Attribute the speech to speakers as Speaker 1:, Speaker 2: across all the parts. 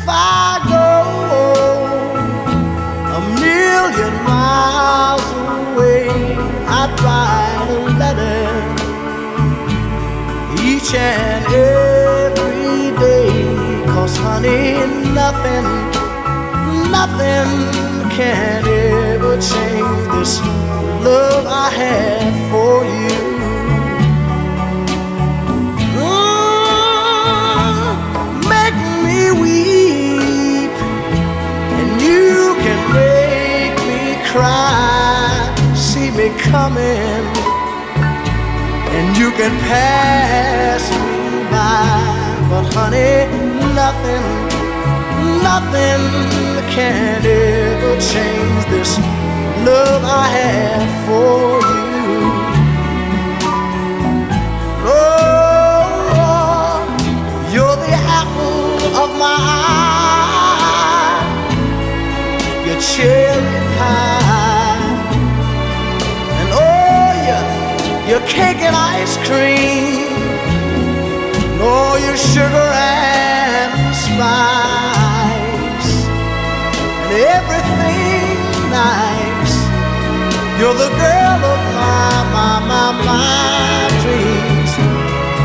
Speaker 1: if I go a million miles away, I'd write a letter each and every day. Cause honey, nothing, nothing can ever change this love I have for you. Coming, and you can pass me by. But honey, nothing, nothing can ever change this love I have for you. Oh, you're the apple of my eye, your cherry your cake and ice cream, all your sugar and spice, and everything nice. You're the girl of my, my, my, my dreams.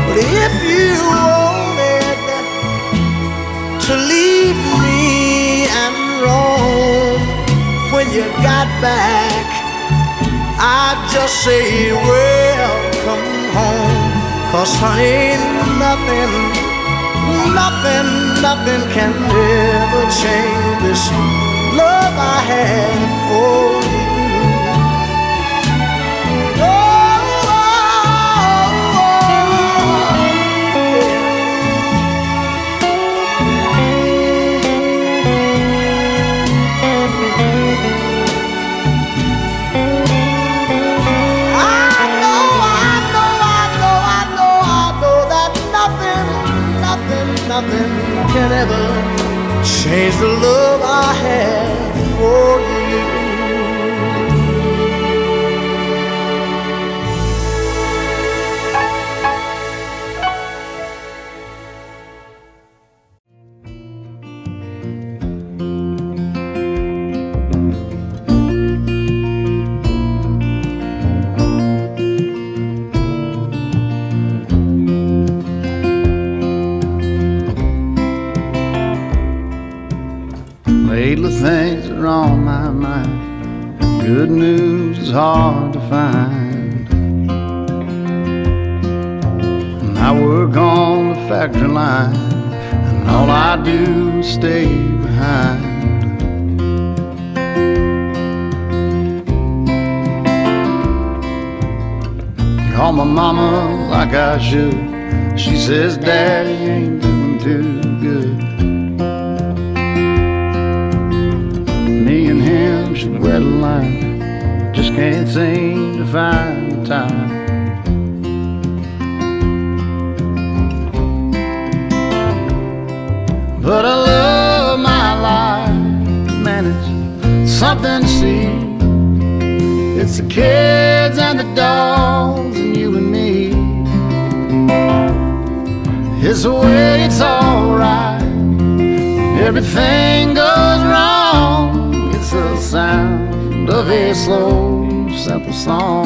Speaker 1: But if you wanted to leave me and roam when you got back, I'd just say, welcome home. Cause honey, nothing, nothing, nothing can ever change this love I have for you. Can ever change the love I have
Speaker 2: Lately things are on my mind. Good news is hard to find. And I work on the factory line, and all I do is stay behind. Call my mama like I should. She says, Daddy ain't doing too good. A line. Just can't seem to find the time. But I love my life, man, it's something to see. It's the kids and the dogs and you and me. It's the way it's alright. Everything goes a slow, simple song.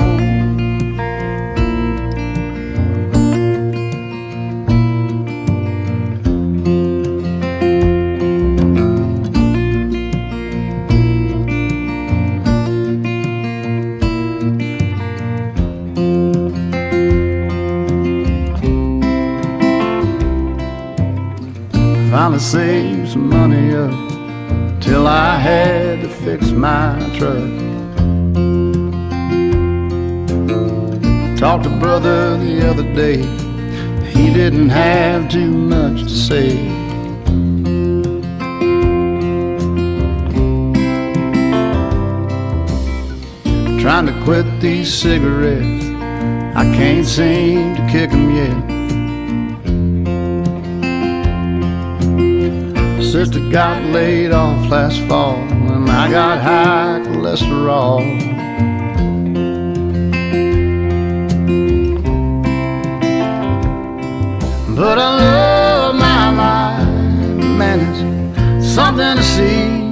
Speaker 2: Finally saved some money up till I had to fix my truck. Talked to brother the other day, he didn't have too much to say. Trying to quit these cigarettes, I can't seem to kick 'em yet. Sister got laid off last fall, and I got high cholesterol. But I love my life, man, it's something to see.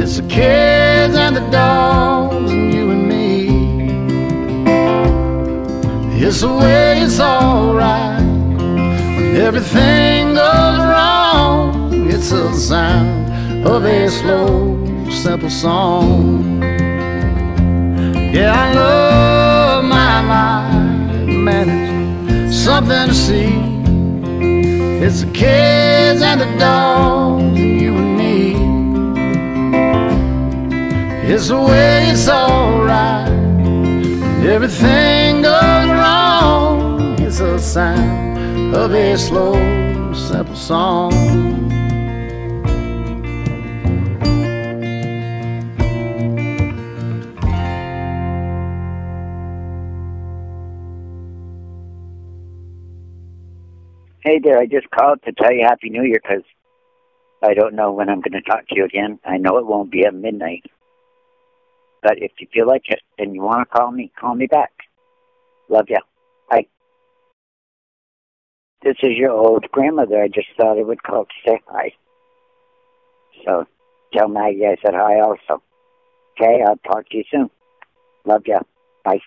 Speaker 2: It's the kids and the dogs and you and me. It's the way it's alright when everything goes wrong. It's the sound of a slow, simple song. Yeah, I love my life, man. It's something to see. It's the kids and the dogs, and you and me. It's the way it's alright. Everything goes wrong. It's a sound of a slow, simple song.
Speaker 3: Hey there, I just called to tell you Happy New Year because I don't know when I'm going to talk to you again. I know it won't be at midnight. But if you feel like it and you want to call me, call me back. Love ya. Bye. This is your old grandmother. I just thought I would call to say hi. So tell Maggie I said hi also. Okay, I'll talk to you soon. Love ya. Bye.